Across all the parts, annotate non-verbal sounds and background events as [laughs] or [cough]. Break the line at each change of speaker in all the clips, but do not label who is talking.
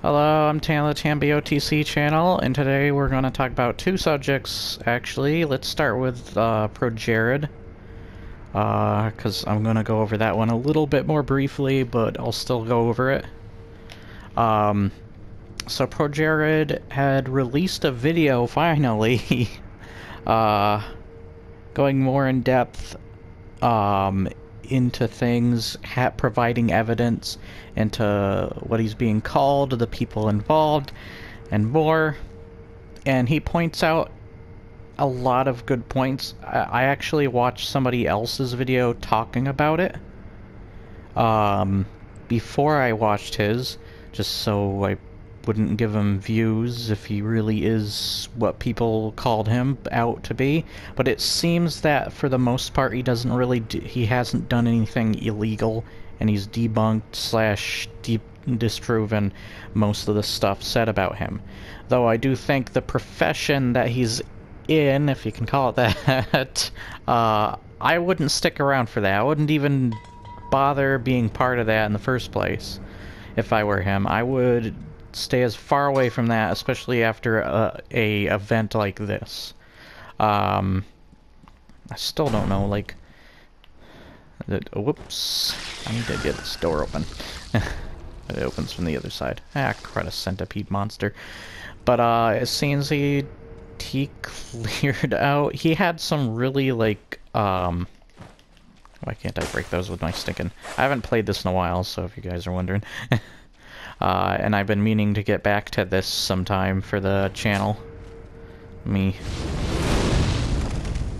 Hello, I'm Tam the TamBoTC channel, and today we're going to talk about two subjects, actually. Let's start with uh, ProJared, because uh, I'm going to go over that one a little bit more briefly, but I'll still go over it. Um, so ProJared had released a video, finally, [laughs] uh, going more in depth um, into things, providing evidence into what he's being called, the people involved, and more. And he points out a lot of good points. I, I actually watched somebody else's video talking about it um, before I watched his, just so I wouldn't give him views if he really is what people called him out to be. But it seems that for the most part he doesn't really he hasn't done anything illegal and he's debunked slash de disproven most of the stuff said about him. Though I do think the profession that he's in, if you can call it [laughs] that, uh, I wouldn't stick around for that. I wouldn't even bother being part of that in the first place if I were him. I would stay as far away from that, especially after a, a event like this. Um, I still don't know, like... That, whoops. I need to get this door open. [laughs] it opens from the other side. Ah, crud, a centipede monster. But, uh, it seems he, he [laughs] cleared out... He had some really, like, um... Why can't I break those with my stinking... I haven't played this in a while, so if you guys are wondering. [laughs] Uh, and I've been meaning to get back to this sometime for the channel. Me.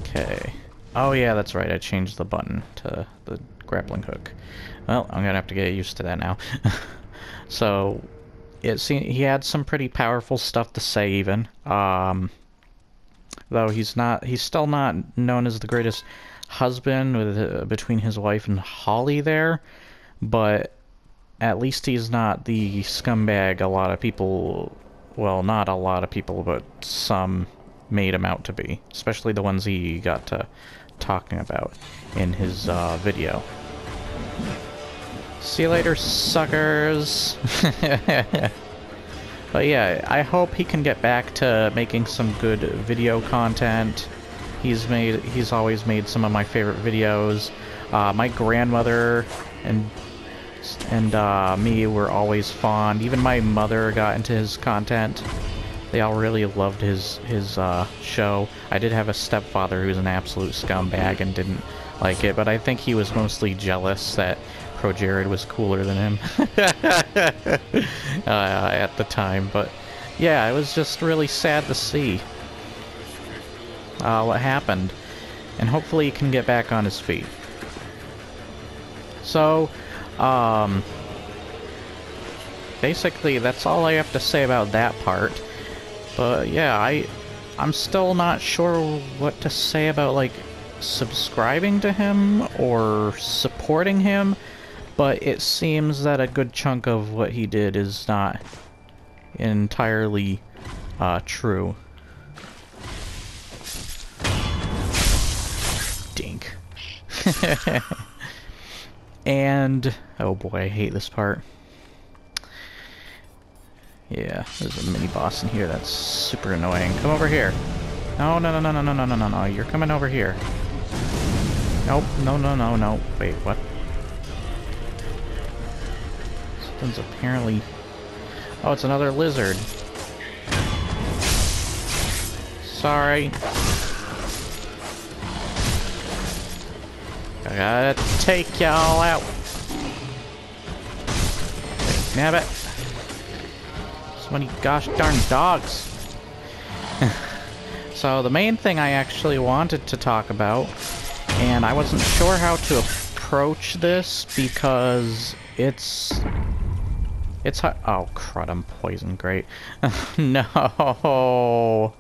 Okay. Oh yeah, that's right, I changed the button to the grappling hook. Well, I'm gonna have to get used to that now. [laughs] so, it seemed he had some pretty powerful stuff to say even. Um, though he's not, he's still not known as the greatest husband with uh, between his wife and Holly there, but at least he's not the scumbag a lot of people, well, not a lot of people, but some made him out to be. Especially the ones he got to talking about in his uh, video. See you later, suckers! [laughs] but yeah, I hope he can get back to making some good video content. He's made, he's always made some of my favorite videos. Uh, my grandmother and and uh, me were always fond. Even my mother got into his content. They all really loved his his uh, show. I did have a stepfather who was an absolute scumbag and didn't like it, but I think he was mostly jealous that Pro Jared was cooler than him [laughs] uh, at the time. But yeah, it was just really sad to see uh, what happened, and hopefully he can get back on his feet. So, um, basically, that's all I have to say about that part. But yeah, I, I'm still not sure what to say about, like, subscribing to him or supporting him, but it seems that a good chunk of what he did is not entirely uh, true. Dink. [laughs] And, oh boy, I hate this part. Yeah, there's a mini-boss in here that's super annoying. Come over here. No, no, no, no, no, no, no, no, no, you're coming over here. Nope, no, no, no, no. Wait, what? Something's apparently... Oh, it's another lizard. Sorry. I gotta take y'all out. Nab it. So many gosh darn dogs. [laughs] so the main thing I actually wanted to talk about, and I wasn't sure how to approach this because it's... It's Oh crud, I'm poisoned. Great. [laughs] no!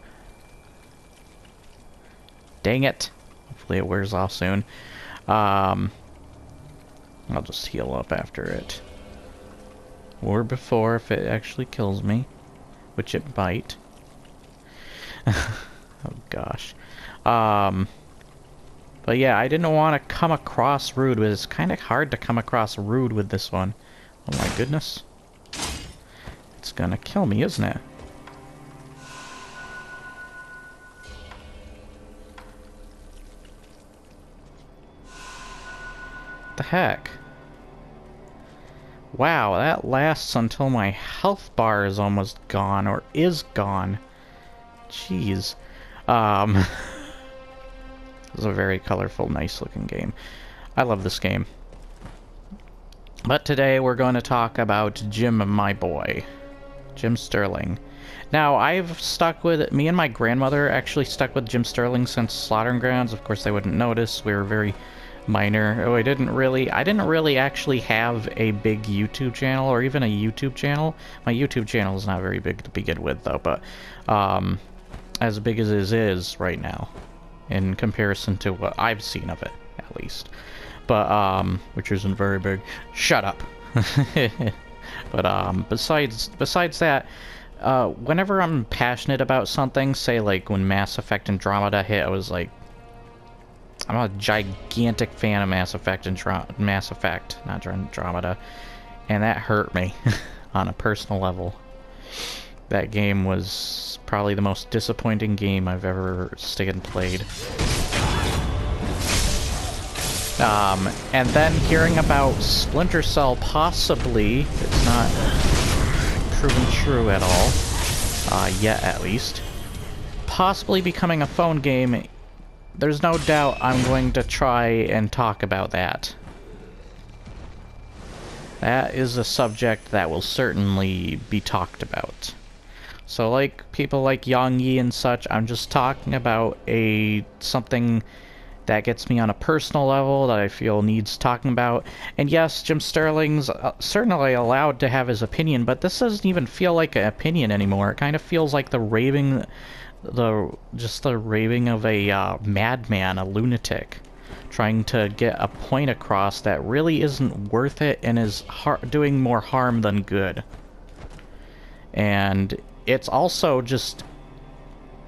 Dang it. Hopefully it wears off soon. Um, I'll just heal up after it. Or before if it actually kills me. Which it might. [laughs] oh gosh. Um, but yeah, I didn't want to come across rude, but it's kind of hard to come across rude with this one. Oh my goodness. It's gonna kill me, isn't it? The heck? Wow, that lasts until my health bar is almost gone, or is gone. Jeez. Um, [laughs] this is a very colorful, nice looking game. I love this game. But today we're going to talk about Jim, my boy. Jim Sterling. Now, I've stuck with, me and my grandmother actually stuck with Jim Sterling since Slaughtering Grounds. Of course, they wouldn't notice. We were very minor. Oh, I didn't really, I didn't really actually have a big YouTube channel or even a YouTube channel. My YouTube channel is not very big to begin with, though, but um, as big as it is right now in comparison to what I've seen of it, at least. But, um, which isn't very big. Shut up. [laughs] but, um, besides, besides that, uh, whenever I'm passionate about something, say like when Mass Effect Andromeda hit, I was like, I'm a gigantic fan of Mass Effect and Mass Effect, not Andromeda, and that hurt me [laughs] on a personal level. That game was probably the most disappointing game I've ever stayed and played. Um, and then hearing about Splinter Cell possibly, it's not proven true at all, uh, yet at least, possibly becoming a phone game there's no doubt I'm going to try and talk about that. That is a subject that will certainly be talked about. So like people like YongYea and such, I'm just talking about a something that gets me on a personal level that I feel needs talking about. And yes, Jim Sterling's uh, certainly allowed to have his opinion, but this doesn't even feel like an opinion anymore. It kind of feels like the raving the just the raving of a uh, madman, a lunatic, trying to get a point across that really isn't worth it and is doing more harm than good. And it's also just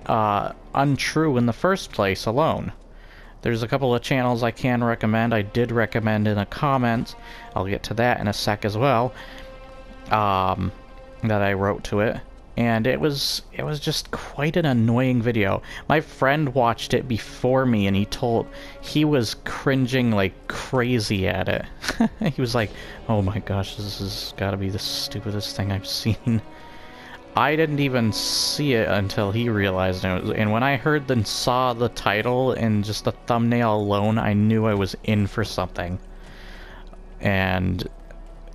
uh, untrue in the first place alone. There's a couple of channels I can recommend. I did recommend in a comment. I'll get to that in a sec as well. Um, that I wrote to it and it was it was just quite an annoying video. My friend watched it before me and he told he was cringing like crazy at it. [laughs] he was like, "Oh my gosh, this has got to be the stupidest thing I've seen." [laughs] I didn't even see it until he realized it. And when I heard and saw the title and just the thumbnail alone, I knew I was in for something. And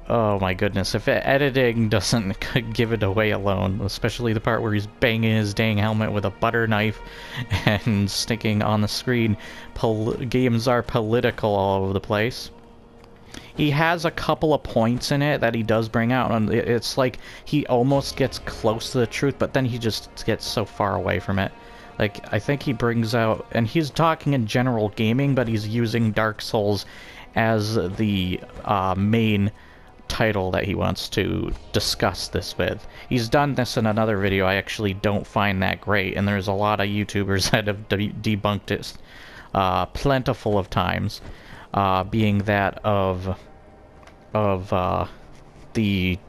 Oh my goodness, if editing doesn't [laughs] give it away alone, especially the part where he's banging his dang helmet with a butter knife [laughs] and sticking on the screen, games are political all over the place. He has a couple of points in it that he does bring out, and it's like he almost gets close to the truth, but then he just gets so far away from it. Like, I think he brings out, and he's talking in general gaming, but he's using Dark Souls as the uh, main title that he wants to discuss this with. He's done this in another video I actually don't find that great, and there's a lot of YouTubers [laughs] that have de debunked it uh, plentiful of times, uh, being that of of uh, the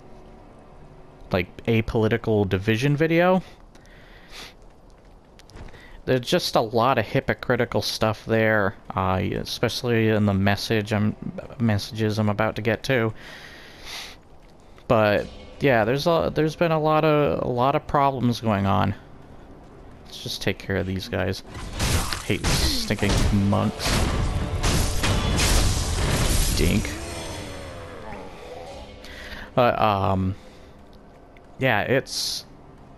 like apolitical division video. There's just a lot of hypocritical stuff there, uh, especially in the message I'm messages I'm about to get to. But yeah, there's a there's been a lot of a lot of problems going on. Let's just take care of these guys. Hate stinking monks. Dink. But um yeah, it's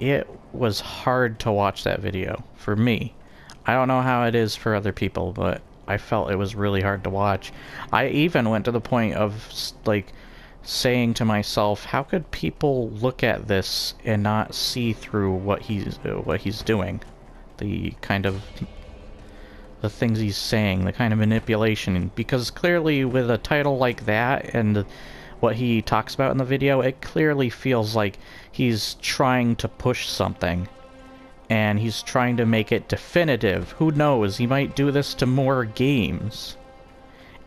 it was hard to watch that video for me. I don't know how it is for other people, but I felt it was really hard to watch. I even went to the point of like saying to myself, how could people look at this and not see through what he's what he's doing, the kind of the things he's saying, the kind of manipulation? Because clearly, with a title like that and what he talks about in the video, it clearly feels like he's trying to push something. And he's trying to make it definitive. Who knows? He might do this to more games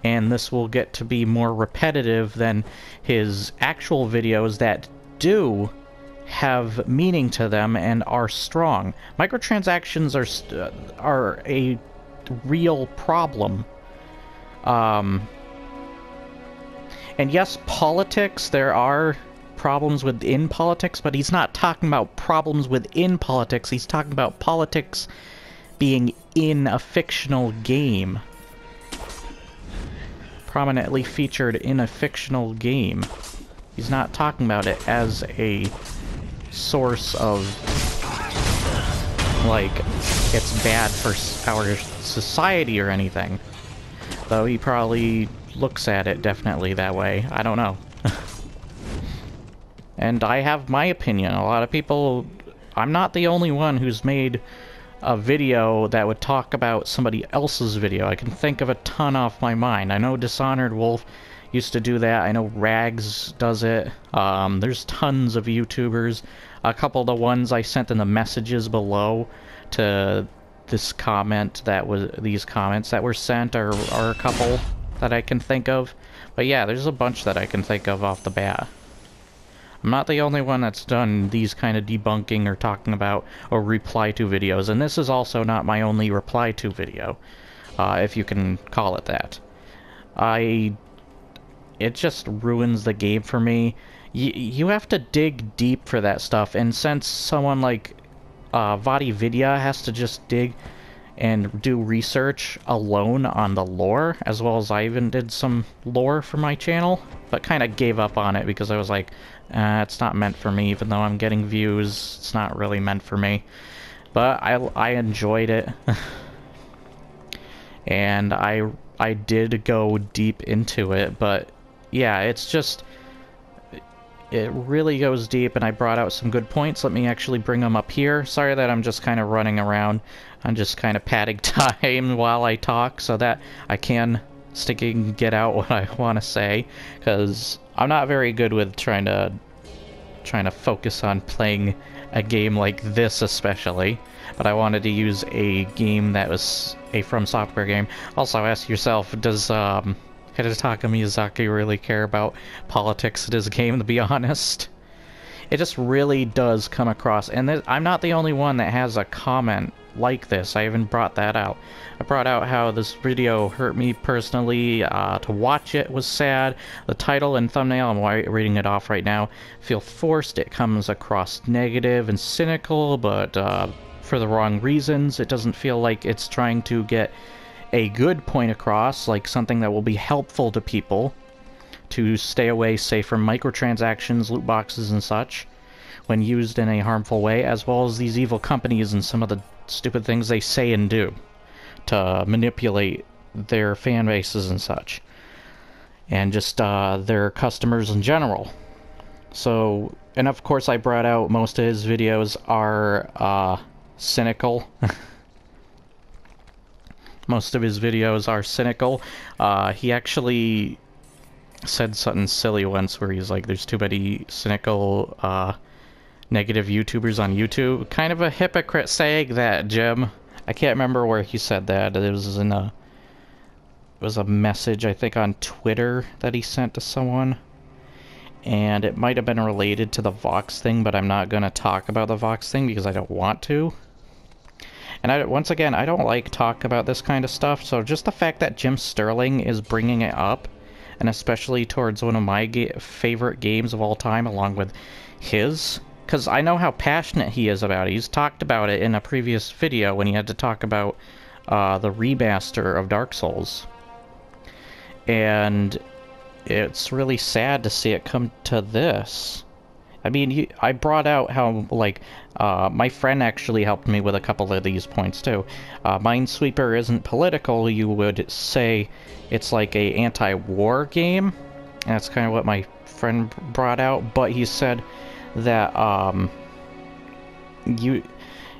and this will get to be more repetitive than his actual videos that do have meaning to them and are strong. Microtransactions are uh, are a real problem. Um, and yes, politics, there are problems within politics, but he's not talking about problems within politics. He's talking about politics being in a fictional game. Prominently featured in a fictional game. He's not talking about it as a source of, like, it's bad for our society or anything. Though he probably looks at it definitely that way. I don't know. [laughs] and I have my opinion. A lot of people... I'm not the only one who's made a video that would talk about somebody else's video. I can think of a ton off my mind. I know Dishonored Wolf used to do that. I know Rags does it. Um, there's tons of YouTubers. A couple of the ones I sent in the messages below to this comment that was these comments that were sent are, are a couple that I can think of. But yeah, there's a bunch that I can think of off the bat. I'm not the only one that's done these kind of debunking or talking about or reply to videos, and this is also not my only reply to video, uh, if you can call it that. I... It just ruins the game for me. Y you have to dig deep for that stuff, and since someone like uh, Vidya has to just dig and do research alone on the lore, as well as I even did some lore for my channel, but kind of gave up on it because I was like, uh, it's not meant for me, even though I'm getting views, it's not really meant for me. But I, I enjoyed it, [laughs] and I, I did go deep into it, but yeah, it's just it really goes deep, and I brought out some good points. Let me actually bring them up here. Sorry that I'm just kind of running around. I'm just kind of padding [laughs] time while I talk so that I can stick and get out what I want to say, because I'm not very good with trying to trying to focus on playing a game like this especially, but I wanted to use a game that was a From Software game. Also, ask yourself, does um, Hidetaka Miyazaki really care about politics in his game, to be [laughs] honest? It just really does come across, and I'm not the only one that has a comment like this. I even brought that out. I brought out how this video hurt me personally. Uh, to watch it was sad. The title and thumbnail, I'm reading it off right now, feel forced. It comes across negative and cynical, but uh, for the wrong reasons. It doesn't feel like it's trying to get a good point across, like something that will be helpful to people to stay away, say, from microtransactions, loot boxes, and such when used in a harmful way, as well as these evil companies and some of the stupid things they say and do to manipulate their fan bases and such. And just uh, their customers in general. So, and of course I brought out most of his videos are uh, cynical. [laughs] Most of his videos are cynical. Uh, he actually said something silly once where he's like, there's too many cynical, uh, negative YouTubers on YouTube. Kind of a hypocrite saying that, Jim. I can't remember where he said that. It was in a... It was a message, I think, on Twitter that he sent to someone. And it might have been related to the Vox thing, but I'm not going to talk about the Vox thing because I don't want to. And I, once again, I don't like talk about this kind of stuff, so just the fact that Jim Sterling is bringing it up, and especially towards one of my ga favorite games of all time, along with his, because I know how passionate he is about it. He's talked about it in a previous video when he had to talk about uh, the remaster of Dark Souls. And it's really sad to see it come to this. I mean, I brought out how, like, uh, my friend actually helped me with a couple of these points, too. Uh, Minesweeper isn't political, you would say it's like a anti-war game. And That's kind of what my friend brought out, but he said that, um, you,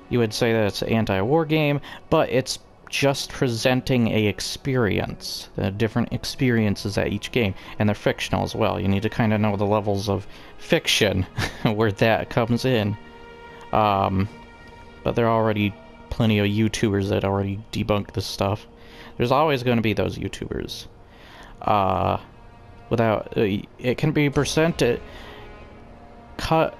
you would say that it's an anti-war game, but it's just presenting a experience, the different experiences at each game, and they're fictional as well. You need to kind of know the levels of fiction [laughs] where that comes in. Um, but there are already plenty of YouTubers that already debunk this stuff. There's always going to be those YouTubers. Uh, without uh, it can be presented because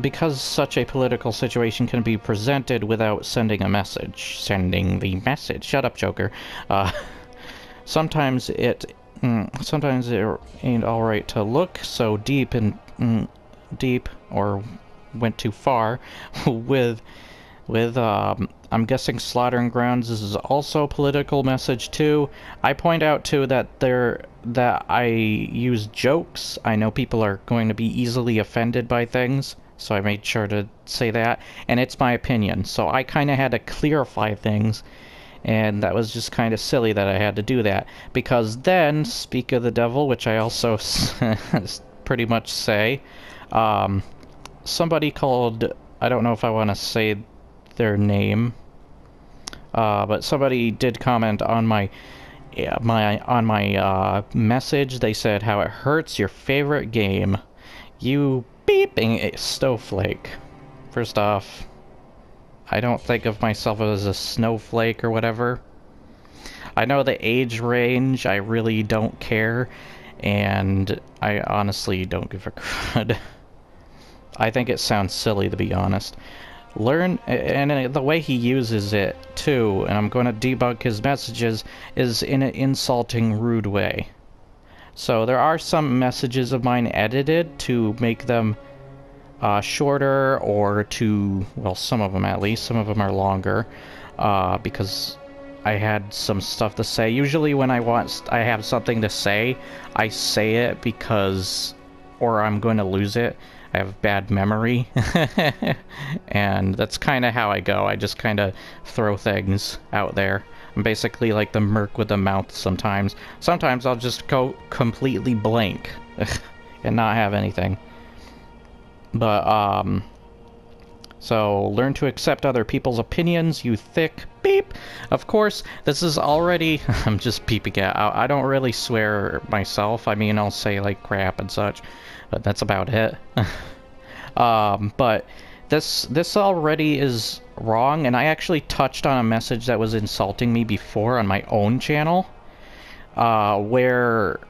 because such a political situation can be presented without sending a message. Sending the message. Shut up, Joker. Uh, [laughs] sometimes it mm, sometimes it ain't all right to look so deep and mm, deep or went too far [laughs] with with um, I'm guessing slaughtering grounds is also a political message too. I point out too that there that I use jokes. I know people are going to be easily offended by things, so I made sure to say that. And it's my opinion, so I kind of had to clarify things. And that was just kind of silly that I had to do that. Because then, speak of the devil, which I also [laughs] pretty much say, um, somebody called, I don't know if I want to say their name, uh, but somebody did comment on my my on my uh, message. They said how it hurts your favorite game. You beeping snowflake. First off, I don't think of myself as a snowflake or whatever. I know the age range. I really don't care, and I honestly don't give a [laughs] crud. I think it sounds silly to be honest. Learn, and the way he uses it too, and I'm going to debug his messages, is in an insulting, rude way. So there are some messages of mine edited to make them uh, shorter or to, well, some of them at least, some of them are longer, uh, because I had some stuff to say. Usually when I want, I have something to say, I say it because, or I'm going to lose it. I have bad memory. [laughs] and that's kind of how I go. I just kind of throw things out there. I'm basically like the merc with the mouth sometimes. Sometimes I'll just go completely blank [laughs] and not have anything. But, um... So, learn to accept other people's opinions, you thick beep. Of course, this is already... [laughs] I'm just peeping at... I, I don't really swear myself. I mean, I'll say, like, crap and such but that's about it. [laughs] um, but this this already is wrong, and I actually touched on a message that was insulting me before on my own channel, uh, where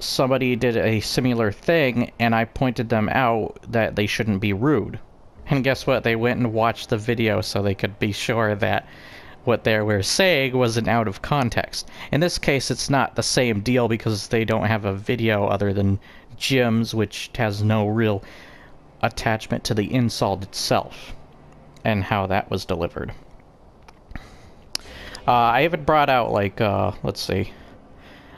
somebody did a similar thing, and I pointed them out that they shouldn't be rude. And guess what? They went and watched the video so they could be sure that what they were saying wasn't out of context. In this case, it's not the same deal because they don't have a video other than Jim's, which has no real attachment to the insult itself and how that was delivered. Uh, I even brought out, like, uh, let's see.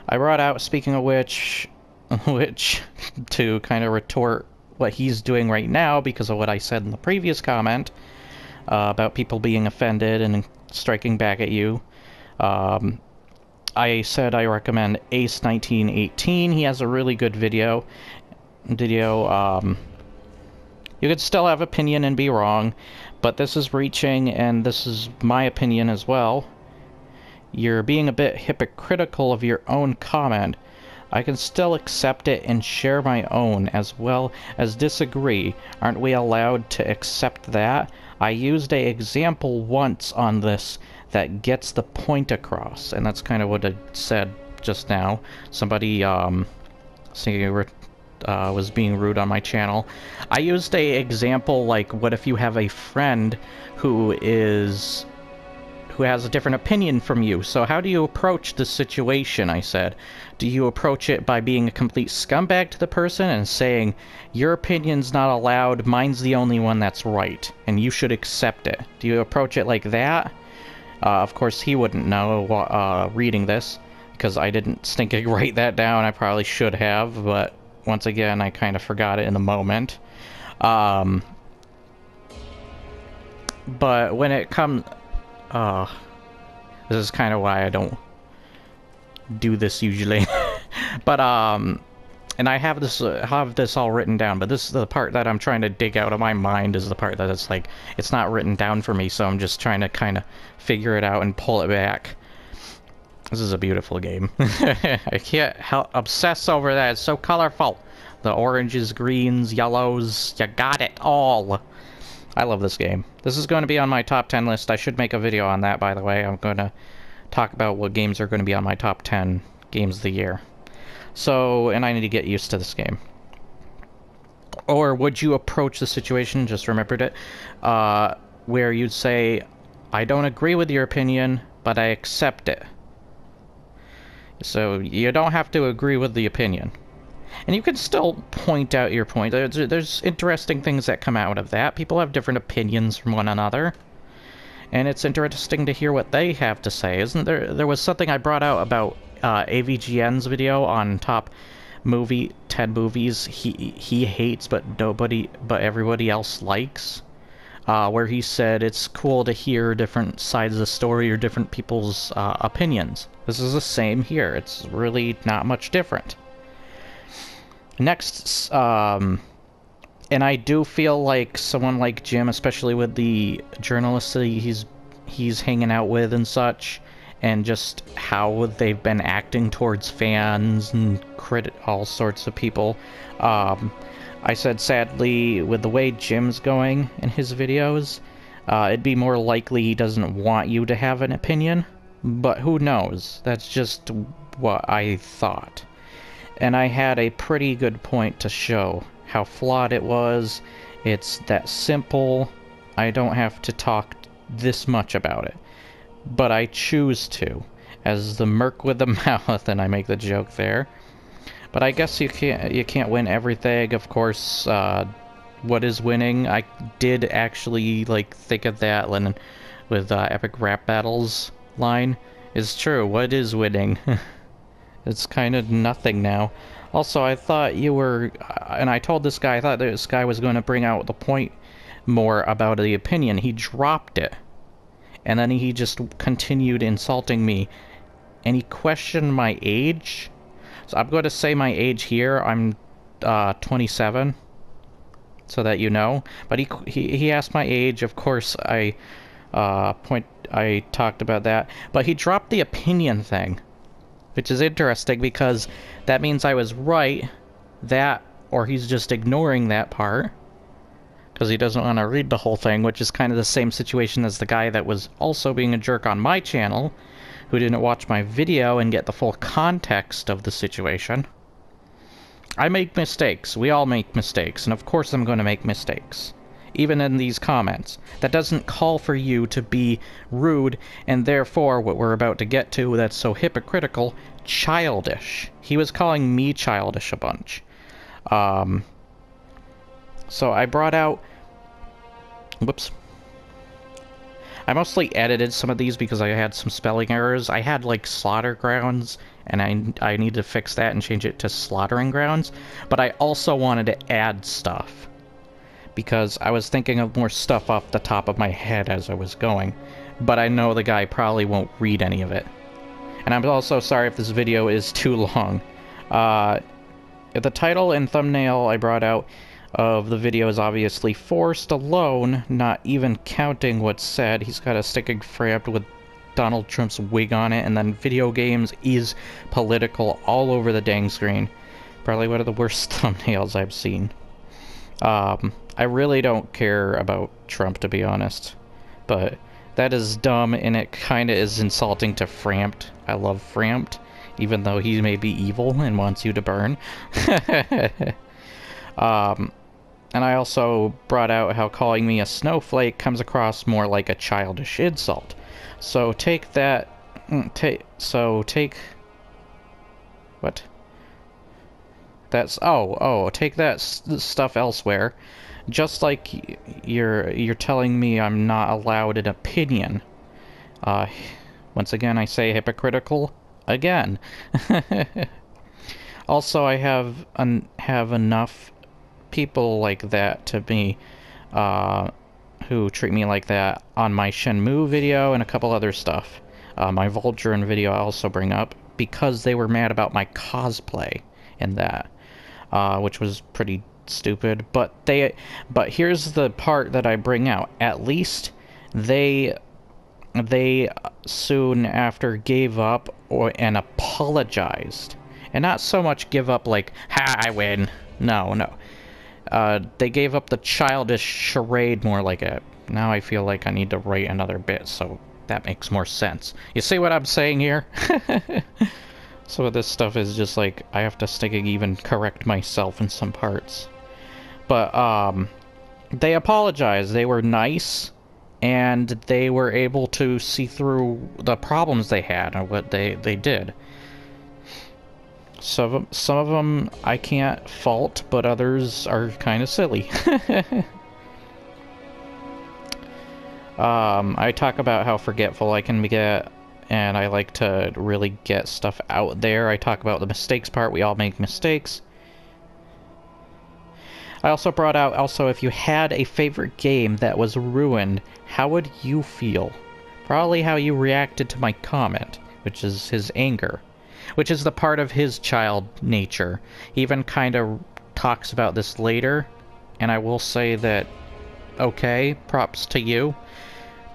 I brought out, speaking of which, [laughs] which, [laughs] to kind of retort what he's doing right now because of what I said in the previous comment uh, about people being offended and striking back at you. Um, I said I recommend Ace 1918. He has a really good video. Video, um, you could still have opinion and be wrong, but this is reaching, and this is my opinion as well. You're being a bit hypocritical of your own comment. I can still accept it and share my own, as well as disagree. Aren't we allowed to accept that? I used a example once on this that gets the point across. And that's kind of what I said just now. Somebody um, uh, was being rude on my channel. I used a example like, what if you have a friend who is who has a different opinion from you. So how do you approach the situation, I said. Do you approach it by being a complete scumbag to the person and saying, your opinion's not allowed, mine's the only one that's right, and you should accept it? Do you approach it like that? Uh, of course, he wouldn't know uh, reading this, because I didn't stinking [laughs] write that down. I probably should have, but once again, I kind of forgot it in the moment. Um, but when it comes... Uh, this is kind of why I don't do this usually. [laughs] but, um and I have this uh, have this all written down, but this is the part that I'm trying to dig out of my mind is the part that it's like it's not written down for me, so I'm just trying to kind of figure it out and pull it back. This is a beautiful game. [laughs] I can't help obsess over that. It's so colorful. The oranges, greens, yellows, you got it all. I love this game. This is going to be on my top 10 list. I should make a video on that, by the way. I'm going to talk about what games are going to be on my top 10 games of the year. So, and I need to get used to this game. Or would you approach the situation, just remembered it, uh, where you'd say, I don't agree with your opinion, but I accept it. So you don't have to agree with the opinion. And you can still point out your point. There's, there's interesting things that come out of that. People have different opinions from one another. And it's interesting to hear what they have to say. Isn't there? There was something I brought out about uh, AVGN's video on top movie 10 movies he he hates but nobody but everybody else likes uh, where he said it's cool to hear different sides of the story or different people's uh, opinions. This is the same here. It's really not much different. Next um, and I do feel like someone like Jim especially with the journalists that he's he's hanging out with and such and just how they've been acting towards fans and crit all sorts of people. Um, I said sadly, with the way Jim's going in his videos, uh, it'd be more likely he doesn't want you to have an opinion. But who knows? That's just what I thought. And I had a pretty good point to show how flawed it was. It's that simple. I don't have to talk this much about it but I choose to, as the merc with the [laughs] mouth, and I make the joke there. But I guess you can't you can't win everything. Of course, uh, what is winning? I did actually like think of that when with uh, epic rap battles line is true. What is winning? [laughs] it's kind of nothing now. Also, I thought you were, uh, and I told this guy I thought this guy was going to bring out the point more about the opinion. He dropped it and then he just continued insulting me. And he questioned my age. So I'm going to say my age here. I'm uh, 27, so that you know. But he, he, he asked my age. Of course, I uh, point I talked about that. But he dropped the opinion thing, which is interesting because that means I was right. That, or he's just ignoring that part because he doesn't want to read the whole thing, which is kind of the same situation as the guy that was also being a jerk on my channel, who didn't watch my video and get the full context of the situation. I make mistakes. We all make mistakes, and of course I'm going to make mistakes. Even in these comments. That doesn't call for you to be rude, and therefore, what we're about to get to that's so hypocritical, childish. He was calling me childish a bunch. Um, so I brought out... Whoops. I mostly edited some of these because I had some spelling errors. I had, like, slaughter grounds, and I, I need to fix that and change it to slaughtering grounds. But I also wanted to add stuff. Because I was thinking of more stuff off the top of my head as I was going. But I know the guy probably won't read any of it. And I'm also sorry if this video is too long. Uh, the title and thumbnail I brought out of the video is obviously forced alone, not even counting what's said. He's got a stick framed with Donald Trump's wig on it, and then video games is political all over the dang screen. Probably one of the worst [laughs] thumbnails I've seen. Um, I really don't care about Trump, to be honest. But that is dumb, and it kind of is insulting to Frampt. I love Frampt, even though he may be evil and wants you to burn. [laughs] um, and I also brought out how calling me a snowflake comes across more like a childish insult. So take that... Mm, take So take... What? That's... Oh, oh, take that stuff elsewhere. Just like you're, you're telling me I'm not allowed an opinion. Uh, once again, I say hypocritical. Again. [laughs] also, I have, have enough people like that to me uh, who treat me like that on my Shenmue video and a couple other stuff. Uh, my Voltron video I also bring up because they were mad about my cosplay in that, uh, which was pretty stupid. But they, but here's the part that I bring out. At least they, they soon after gave up or and apologized, and not so much give up like, "Ha, I win." No, no. Uh, they gave up the childish charade more like a, now I feel like I need to write another bit, so that makes more sense. You see what I'm saying here? [laughs] Of this stuff is just like, I have to stick and even correct myself in some parts. But um, they apologized. They were nice, and they were able to see through the problems they had and what they they did. Some of, some of them I can't fault, but others are kind of silly. [laughs] um, I talk about how forgetful I can get, and I like to really get stuff out there. I talk about the mistakes part. We all make mistakes. I also brought out also if you had a favorite game that was ruined, how would you feel? Probably how you reacted to my comment, which is his anger which is the part of his child nature. He even kind of talks about this later, and I will say that, okay, props to you,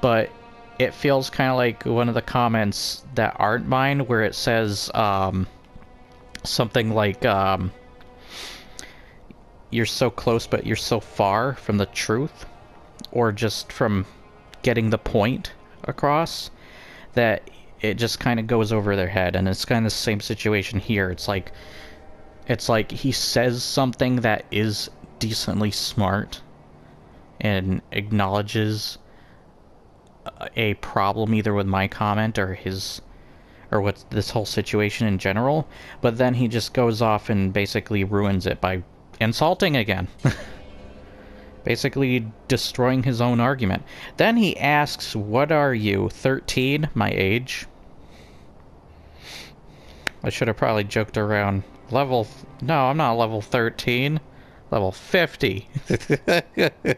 but it feels kind of like one of the comments that aren't mine, where it says um, something like, um, you're so close but you're so far from the truth, or just from getting the point across, that it just kind of goes over their head and it's kind of the same situation here. It's like it's like he says something that is decently smart and acknowledges a problem either with my comment or his or with this whole situation in general but then he just goes off and basically ruins it by insulting again [laughs] basically destroying his own argument. Then he asks, What are you? 13? My age? I should have probably joked around. Level. No, I'm not level 13. Level 50. [laughs]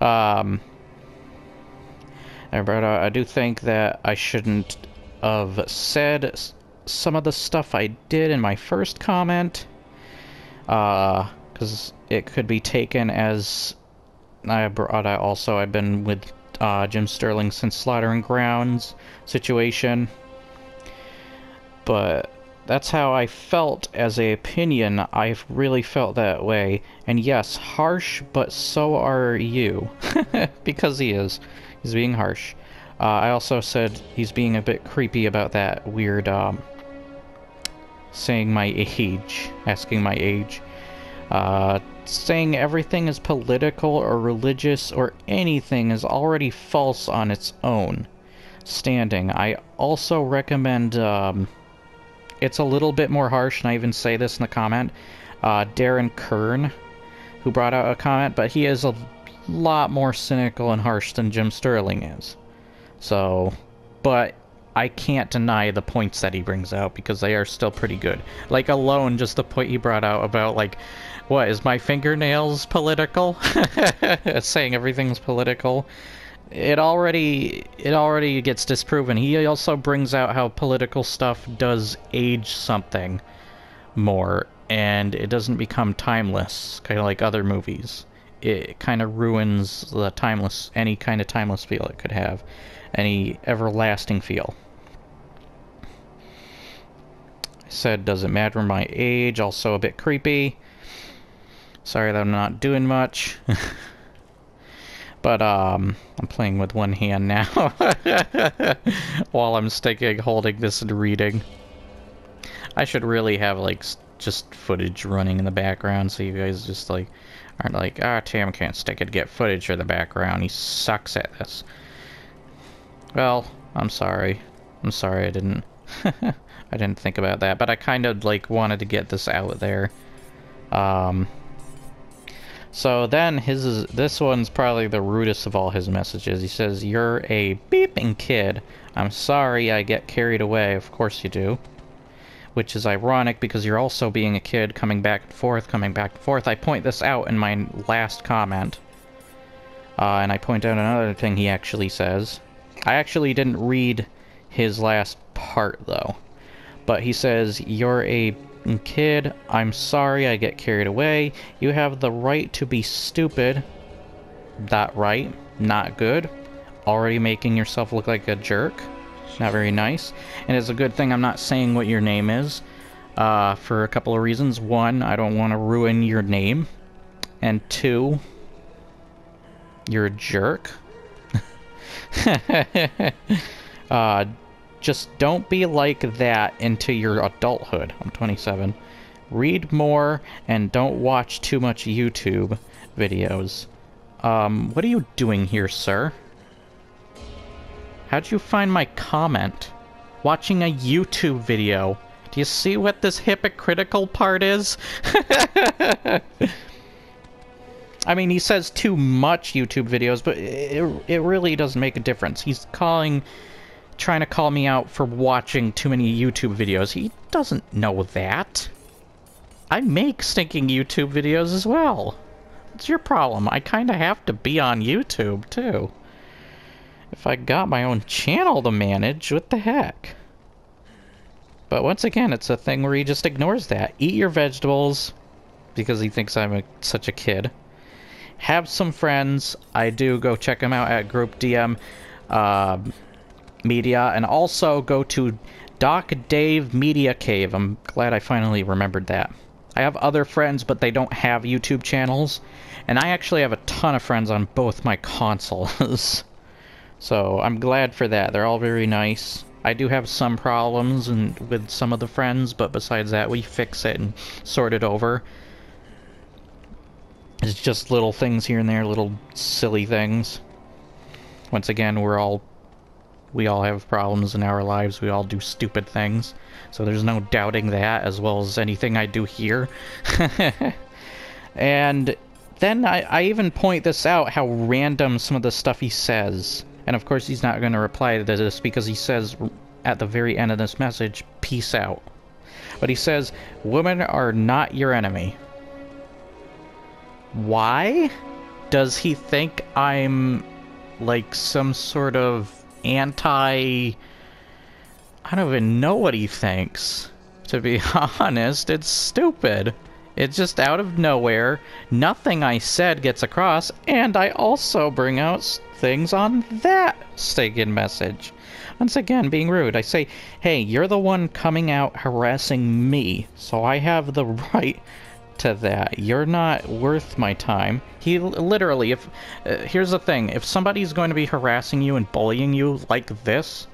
um. Uh, I do think that I shouldn't have said some of the stuff I did in my first comment. Uh, because it could be taken as I brought out also I've been with uh, Jim Sterling since Slaughtering Grounds situation. But that's how I felt as a opinion. I've really felt that way. And yes, harsh, but so are you. [laughs] because he is. He's being harsh. Uh, I also said he's being a bit creepy about that weird, um, saying my age, asking my age. Uh, saying everything is political or religious or anything is already false on its own standing. I also recommend, um, it's a little bit more harsh, and I even say this in the comment, uh, Darren Kern, who brought out a comment, but he is a lot more cynical and harsh than Jim Sterling is. So, but I can't deny the points that he brings out because they are still pretty good. Like alone, just the point he brought out about like what, is my fingernails political? [laughs] Saying everything's political. It already it already gets disproven. He also brings out how political stuff does age something more and it doesn't become timeless, kind of like other movies. It kind of ruins the timeless any kind of timeless feel it could have, any everlasting feel. I said doesn't matter my age, also a bit creepy. Sorry that I'm not doing much. [laughs] but, um, I'm playing with one hand now. [laughs] While I'm sticking, holding this and reading. I should really have, like, just footage running in the background so you guys just, like, aren't like, ah, oh, Tam can't stick it, get footage for the background. He sucks at this. Well, I'm sorry. I'm sorry I didn't... [laughs] I didn't think about that, but I kind of, like, wanted to get this out there. Um, so then his is, this one's probably the rudest of all his messages. He says, You're a beeping kid. I'm sorry I get carried away. Of course you do. Which is ironic because you're also being a kid coming back and forth, coming back and forth. I point this out in my last comment. Uh, and I point out another thing he actually says. I actually didn't read his last part though. But he says, You're a Kid, I'm sorry I get carried away. You have the right to be stupid. That right. Not good. Already making yourself look like a jerk. Not very nice. And it's a good thing I'm not saying what your name is. Uh, for a couple of reasons. One, I don't want to ruin your name. And two, you're a jerk. [laughs] uh, just don't be like that into your adulthood. I'm 27. read more and don't watch too much YouTube videos. Um, what are you doing here, sir? How'd you find my comment? Watching a YouTube video. Do you see what this hypocritical part is? [laughs] I mean, he says too much YouTube videos, but it, it really doesn't make a difference. He's calling, trying to call me out for watching too many YouTube videos. He doesn't know that. I make stinking YouTube videos as well. What's your problem? I kind of have to be on YouTube, too. If I got my own channel to manage, what the heck? But once again, it's a thing where he just ignores that. Eat your vegetables, because he thinks I'm a, such a kid have some friends. I do go check them out at Group DM uh, Media, and also go to Doc Dave Media Cave. I'm glad I finally remembered that. I have other friends, but they don't have YouTube channels, and I actually have a ton of friends on both my consoles. [laughs] so I'm glad for that. They're all very nice. I do have some problems and with some of the friends, but besides that, we fix it and sort it over. It's just little things here and there, little silly things. Once again, we're all... We all have problems in our lives. We all do stupid things. So there's no doubting that, as well as anything I do here. [laughs] and then I, I even point this out, how random some of the stuff he says. And of course he's not going to reply to this because he says at the very end of this message, peace out. But he says, women are not your enemy. Why? Does he think I'm like some sort of anti. I don't even know what he thinks. To be [laughs] honest, it's stupid. It's just out of nowhere. Nothing I said gets across, and I also bring out things on that stinking message. Once again, being rude, I say, hey, you're the one coming out harassing me, so I have the [laughs] right to that. You're not worth my time. He literally, if uh, here's the thing, if somebody's going to be harassing you and bullying you like this,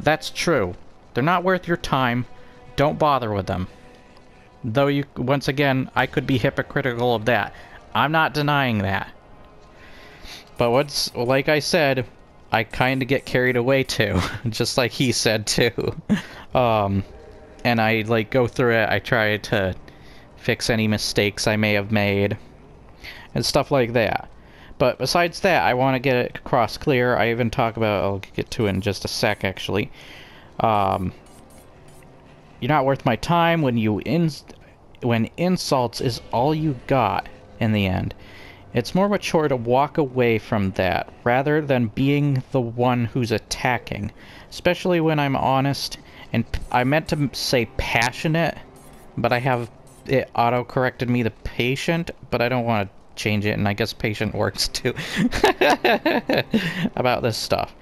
that's true. They're not worth your time. Don't bother with them. Though you, once again, I could be hypocritical of that. I'm not denying that. But what's, like I said, I kind of get carried away too, [laughs] just like he said too. [laughs] um, and I like go through it. I try to fix any mistakes I may have made, and stuff like that. But besides that, I want to get it across clear. I even talk about, I'll get to it in just a sec actually. Um, you're not worth my time when you in, when insults is all you got in the end. It's more mature to walk away from that rather than being the one who's attacking, especially when I'm honest and I meant to say passionate, but I have it auto-corrected me the patient, but I don't want to change it, and I guess patient works too, [laughs] about this stuff.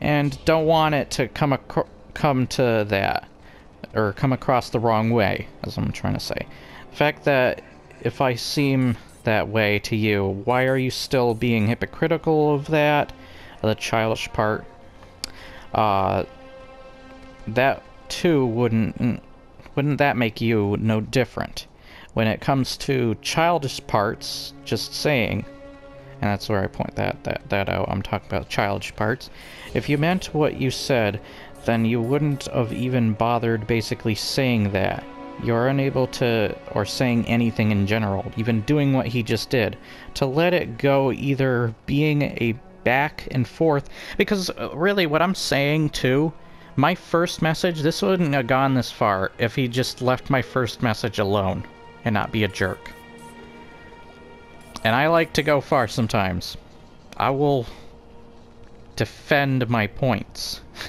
And don't want it to come come to that, or come across the wrong way, as I'm trying to say. The fact that if I seem that way to you, why are you still being hypocritical of that? The childish part. Uh, that too wouldn't wouldn't that make you no different? When it comes to childish parts, just saying, and that's where I point that, that, that out, I'm talking about childish parts. If you meant what you said, then you wouldn't have even bothered basically saying that. You're unable to, or saying anything in general, even doing what he just did. To let it go either being a back and forth, because really what I'm saying too my first message, this wouldn't have gone this far if he just left my first message alone and not be a jerk. And I like to go far sometimes. I will defend my points. [laughs]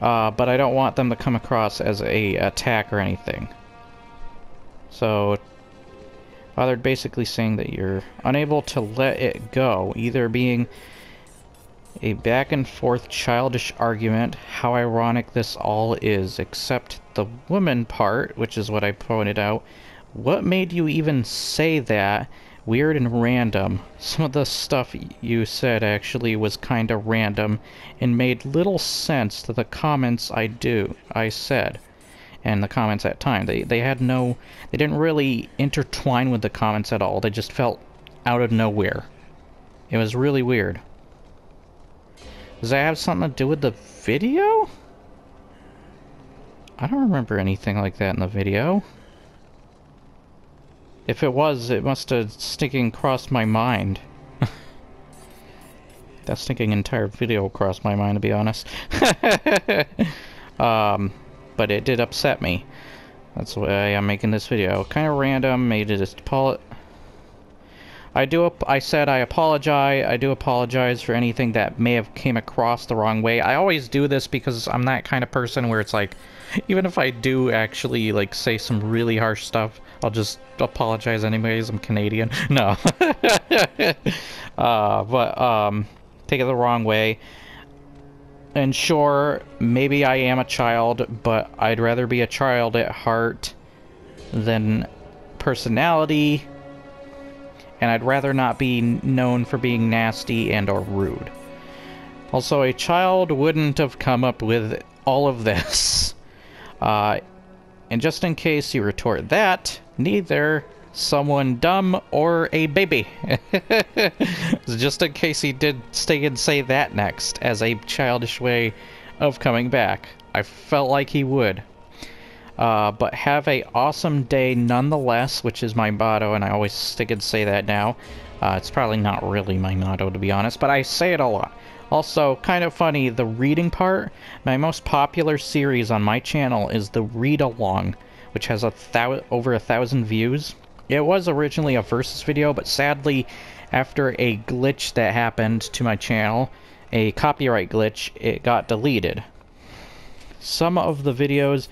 uh, but I don't want them to come across as a attack or anything. So, Father basically saying that you're unable to let it go, either being a back and forth childish argument, how ironic this all is, except the woman part, which is what I pointed out. What made you even say that weird and random. Some of the stuff you said actually was kind of random and made little sense to the comments I do I said and the comments at time. They they had no they didn't really intertwine with the comments at all. They just felt out of nowhere. It was really weird. Does that have something to do with the video? I don't remember anything like that in the video. If it was, it must have sticking across my mind. [laughs] that stinking entire video crossed my mind, to be honest. [laughs] um, but it did upset me. That's why I'm making this video. Kind of random, made it just Paul. I do. I said I apologize. I do apologize for anything that may have came across the wrong way. I always do this because I'm that kind of person where it's like, even if I do actually like say some really harsh stuff, I'll just apologize anyways. I'm Canadian. [laughs] No. [laughs] uh, but um, take it the wrong way. And sure, maybe I am a child, but I'd rather be a child at heart than personality. And I'd rather not be known for being nasty and or rude. Also, a child wouldn't have come up with all of this. [laughs] Uh, and just in case you retort that, neither someone dumb or a baby. [laughs] Just in case he did stay and say that next as a childish way of coming back. I felt like he would. Uh, but have a awesome day nonetheless, which is my motto, and I always stick and say that now. Uh, it's probably not really my motto, to be honest, but I say it a lot. Also, kind of funny, the reading part, my most popular series on my channel is the Read Along, which has a thou over a thousand views. It was originally a versus video, but sadly, after a glitch that happened to my channel, a copyright glitch, it got deleted. Some of the videos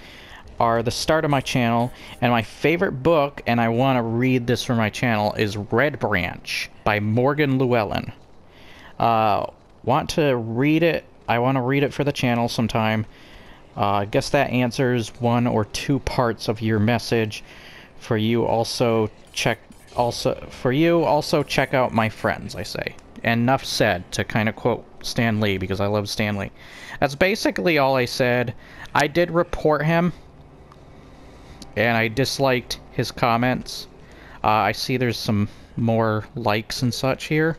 are the start of my channel, and my favorite book, and I want to read this for my channel, is Red Branch by Morgan Llywelyn. Uh, want to read it? I want to read it for the channel sometime. Uh, I guess that answers one or two parts of your message for you also check also for you also check out my friends i say enough said to kind of quote stan lee because i love stan lee that's basically all i said i did report him and i disliked his comments uh, i see there's some more likes and such here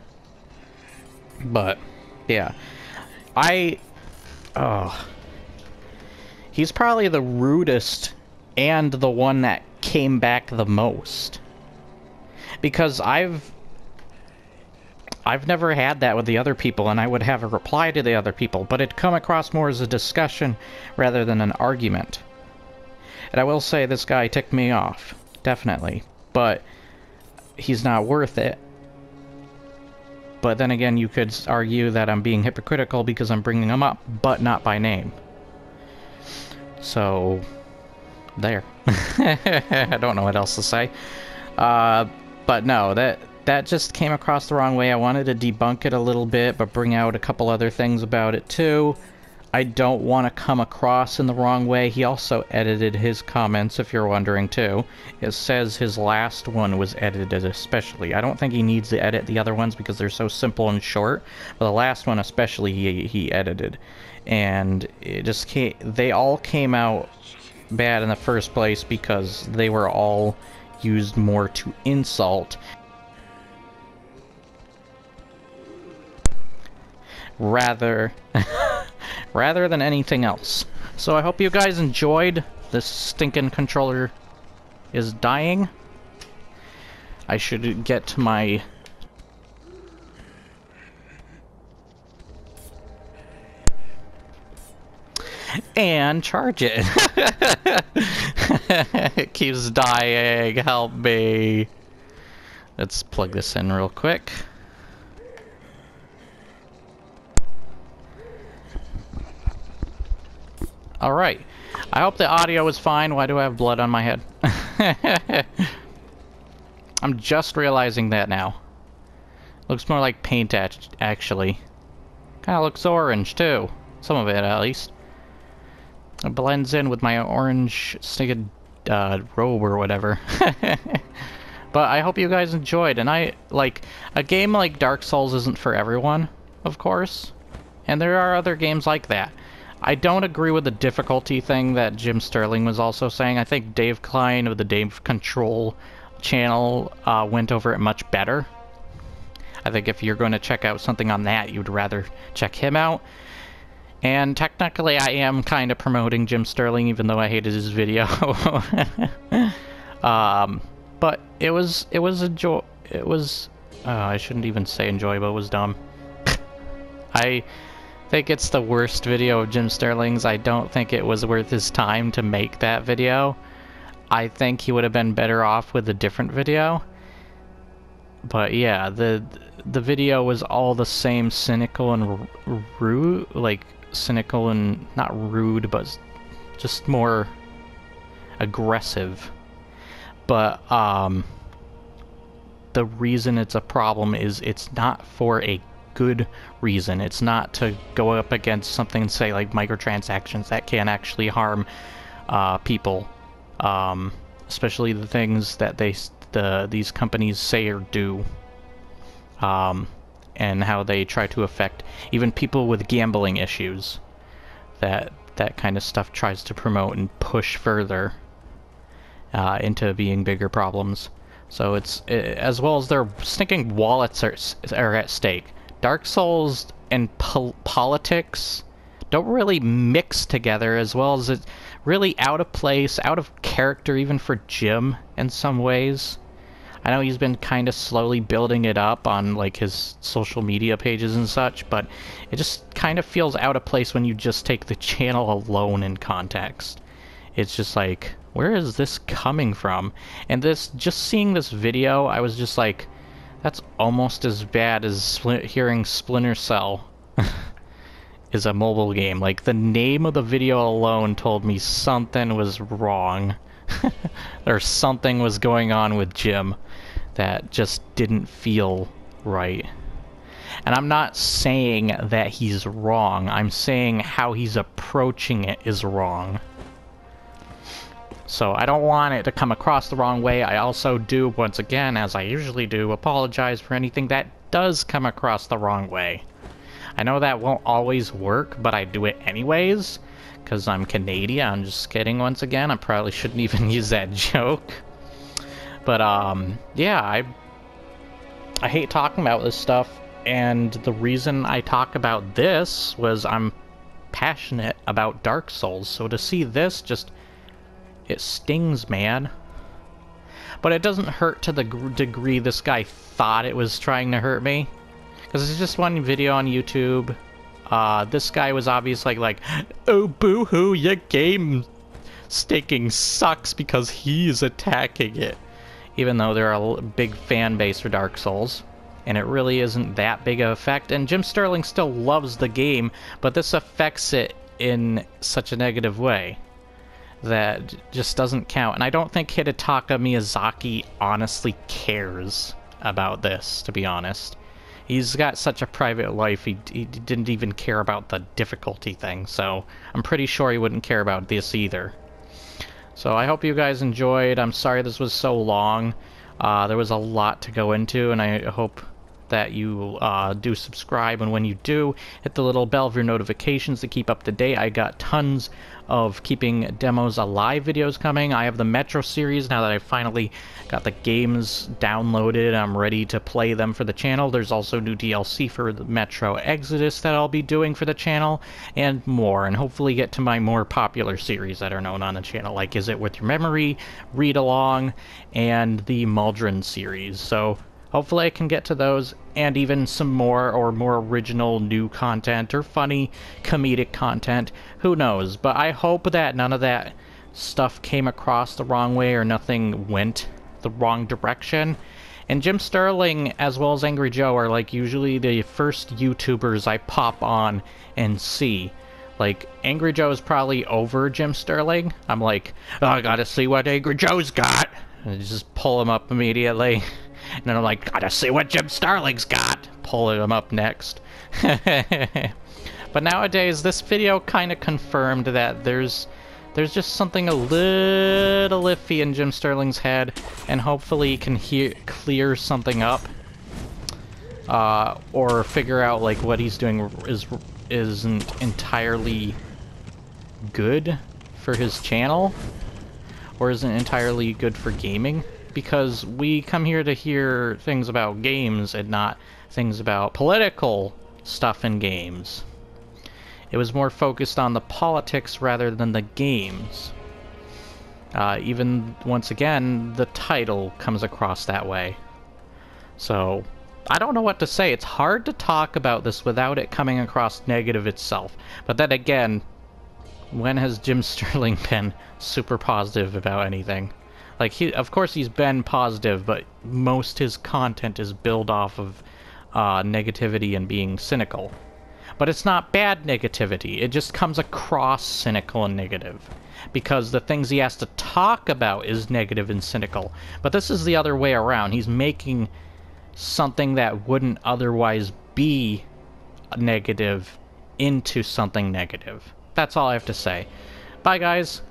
but yeah i oh he's probably the rudest and the one that came back the most. Because I've I've never had that with the other people, and I would have a reply to the other people, but it'd come across more as a discussion rather than an argument. And I will say this guy ticked me off, definitely, but he's not worth it. But then again, you could argue that I'm being hypocritical because I'm bringing him up, but not by name. So, there. [laughs] I don't know what else to say. Uh, but no, that that just came across the wrong way. I wanted to debunk it a little bit, but bring out a couple other things about it too. I don't want to come across in the wrong way. He also edited his comments, if you're wondering too. It says his last one was edited especially. I don't think he needs to edit the other ones because they're so simple and short, but the last one especially he, he edited. And it just came, they all came out bad in the first place because they were all used more to insult rather [laughs] rather than anything else. So I hope you guys enjoyed. This stinking controller is dying. I should get my and charge it. it [laughs] keeps dying. Help me. Let's plug this in real quick. Alright. I hope the audio is fine. Why do I have blood on my head? [laughs] I'm just realizing that now. Looks more like paint, actually. Kinda looks orange, too. Some of it, at least. It blends in with my orange stinking uh, robe or whatever. [laughs] But I hope you guys enjoyed, and I, like, a game like Dark Souls isn't for everyone, of course. And there are other games like that. I don't agree with the difficulty thing that Jim Sterling was also saying. I think Dave Klein of the Dave Control channel uh, went over it much better. I think if you're going to check out something on that, you'd rather check him out. And technically, I am kind of promoting Jim Sterling, even though I hated his video. [laughs] um, but it was it was a joy. it was uh, I shouldn't even say enjoyable. It was dumb. [laughs] I think it's the worst video of Jim Sterling's. I don't think it was worth his time to make that video. I think he would have been better off with a different video. But yeah, the the video was all the same cynical and rude, like cynical and not rude, but just more aggressive. But um, the reason it's a problem is it's not for a good reason. It's not to go up against something, and say, like microtransactions that can actually harm uh, people, um, especially the things that they the these companies say or do, um, and how they try to affect even people with gambling issues. That that kind of stuff tries to promote and push further uh, into being bigger problems. So it's it, as well as their stinking wallets are, are at stake. Dark Souls and po politics don't really mix together as well as it's really out of place, out of character even for Jim in some ways. I know he's been kind of slowly building it up on like his social media pages and such, but it just kind of feels out of place when you just take the channel alone in context. It's just like, where is this coming from? And this, just seeing this video, I was just like, that's almost as bad as hearing Splinter Cell [laughs] is a mobile game. Like, the name of the video alone told me something was wrong. [laughs] or something was going on with Jim that just didn't feel right. And I'm not saying that he's wrong. I'm saying how he's approaching it is wrong. So I don't want it to come across the wrong way. I also do, once again, as I usually do, apologize for anything that does come across the wrong way. I know that won't always work, but I do it anyways, because I'm Canadian. I'm just kidding once again. I probably shouldn't even [laughs] use that joke. But, um, yeah, I, I hate talking about this stuff, and the reason I talk about this was I'm passionate about Dark Souls, so to see this just it stings, man. But it doesn't hurt to the degree this guy thought it was trying to hurt me. Because it's just one video on YouTube. Uh, this guy was obviously like, Oh, boo-hoo, your game staking sucks because he's attacking it. Even though there are a big fan base for Dark Souls. And it really isn't that big of effect. And Jim Sterling still loves the game, but this affects it in such a negative way that just doesn't count. And I don't think Hidetaka Miyazaki honestly cares about this, to be honest. He's got such a private life, he, he didn't even care about the difficulty thing, so I'm pretty sure he wouldn't care about this either. So I hope you guys enjoyed. I'm sorry this was so long. Uh, there was a lot to go into, and I hope that you uh, do subscribe, and when you do, hit the little bell for your notifications to keep up to date. I got tons of keeping demos alive videos coming. I have the Metro series now that I finally got the games downloaded. I'm ready to play them for the channel. There's also new DLC for Metro Exodus that I'll be doing for the channel, and more, and hopefully get to my more popular series that are known on the channel, like Is It With Your Memory, Read Along, and the Maldron series. So Hopefully I can get to those and even some more or more original new content or funny comedic content. Who knows? But I hope that none of that stuff came across the wrong way or nothing went the wrong direction. And Jim Sterling, as well as Angry Joe, are like usually the first YouTubers I pop on and see. Like, Angry Joe is probably over Jim Sterling. I'm like, oh, I gotta see what Angry Joe's got. And just pull him up immediately. [laughs] And then I'm like, gotta see what Jim Sterling's got. Pulling him up next. [laughs] but nowadays, this video kind of confirmed that there's There's just something a little iffy in Jim Sterling's head, and hopefully he can clear something up. Uh, or figure out, like, what he's doing is, isn't entirely good for his channel, or isn't entirely good for gaming, because we come here to hear things about games and not things about political stuff in games. It was more focused on the politics rather than the games. Uh, even, once again, the title comes across that way. So, I don't know what to say. It's hard to talk about this without it coming across negative itself. But then again, when has Jim [laughs] Sterling been super positive about anything? Like, he, of course he's been positive, but most his content is built off of uh, negativity and being cynical. But it's not bad negativity, it just comes across cynical and negative. Because the things he has to talk about is negative and cynical. But this is the other way around. He's making something that wouldn't otherwise be negative into something negative. That's all I have to say. Bye, guys.